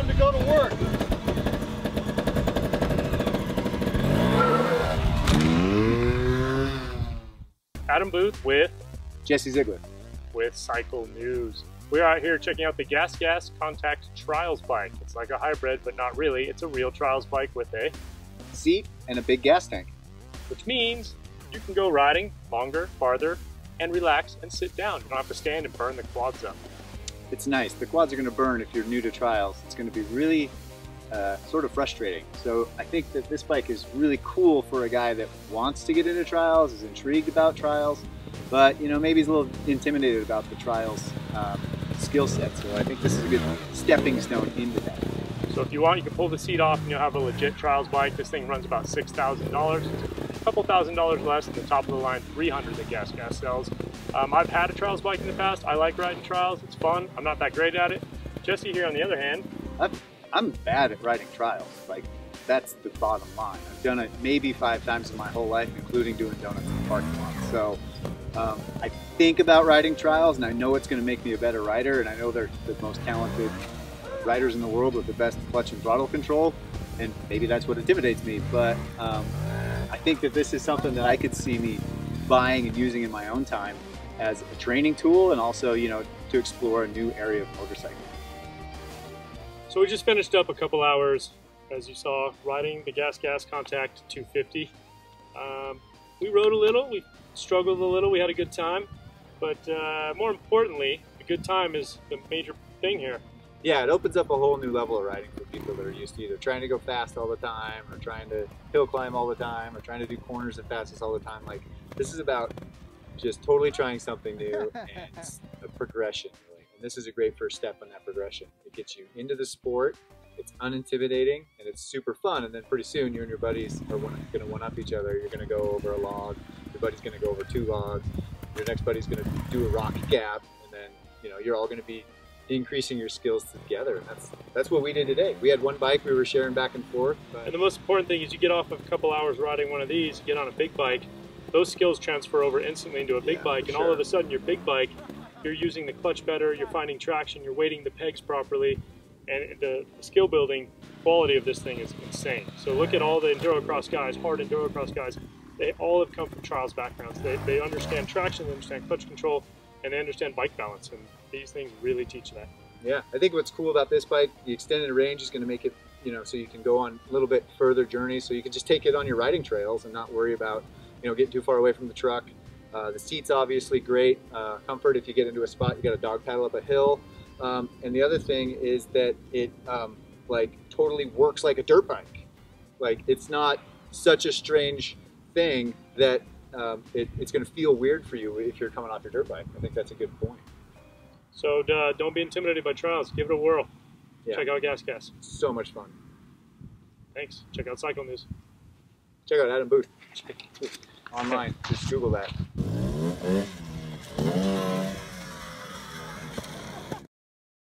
time to go to work. Adam Booth with Jesse Ziegler with Cycle News. We're out here checking out the Gas Gas Contact Trials bike. It's like a hybrid, but not really. It's a real trials bike with a seat and a big gas tank. Which means you can go riding longer, farther, and relax and sit down. You don't have to stand and burn the quads up. It's nice. The quads are going to burn if you're new to trials. It's going to be really uh, sort of frustrating. So I think that this bike is really cool for a guy that wants to get into trials, is intrigued about trials, but you know maybe he's a little intimidated about the trials um, skill set. So I think this is a good stepping stone into that. So if you want, you can pull the seat off and you'll have a legit trials bike. This thing runs about $6,000. A couple thousand dollars less than the top of the line 300 that Gas Gas sells. Um, I've had a trials bike in the past. I like riding trials. It's fun. I'm not that great at it. Jesse here on the other hand, I've, I'm bad at riding trials. Like that's the bottom line. I've done it maybe five times in my whole life, including doing donuts in the parking lot. So um, I think about riding trials, and I know it's going to make me a better rider. And I know they're the most talented riders in the world with the best clutch and throttle control, and maybe that's what intimidates me. But um, I think that this is something that I could see me buying and using in my own time as a training tool, and also you know to explore a new area of motorcycling. So we just finished up a couple hours, as you saw, riding the Gas Gas Contact 250. Um, we rode a little, we struggled a little, we had a good time, but uh, more importantly, a good time is the major thing here. Yeah, it opens up a whole new level of riding for people that are used to either trying to go fast all the time or trying to hill climb all the time or trying to do corners and fastest all the time. Like this is about just totally trying something new and a progression. Really. And this is a great first step on that progression. It gets you into the sport. It's unintimidating and it's super fun. And then pretty soon you and your buddies are going to one up each other. You're going to go over a log. Your buddy's going to go over two logs. Your next buddy's going to do a rocky gap, and then you know you're all going to be increasing your skills together. And that's that's what we did today. We had one bike we were sharing back and forth. But And the most important thing is you get off of a couple hours riding one of these, you get on a big bike, those skills transfer over instantly into a big Yeah, bike, and all of a sudden your big bike, you're using the clutch better, you're finding traction, you're weighting the pegs properly, and the skill building quality of this thing is insane. So look at all the endurocross guys, hard endurocross guys, they all have come from trials backgrounds. They, they understand traction, they understand clutch control, and they understand bike balance, and these things really teach that. yeah, I think what's cool about this bike, the extended range is going to make it, you know, so you can go on a little bit further journeys. So you can just take it on your riding trails and not worry about, you know, getting too far away from the truck. Uh, the seat's obviously great. Uh, comfort if you get into a spot, you got a dog paddle up a hill. Um, and the other thing is that it um, like totally works like a dirt bike. Like it's not such a strange thing that um, it, it's going to feel weird for you if you're coming off your dirt bike. I think that's a good point. So uh, don't be intimidated by trials, give it a whirl. Yeah. Check out Gas Gas. So much fun. Thanks. Check out Cycle News. Check out Adam Booth online. Just Google that.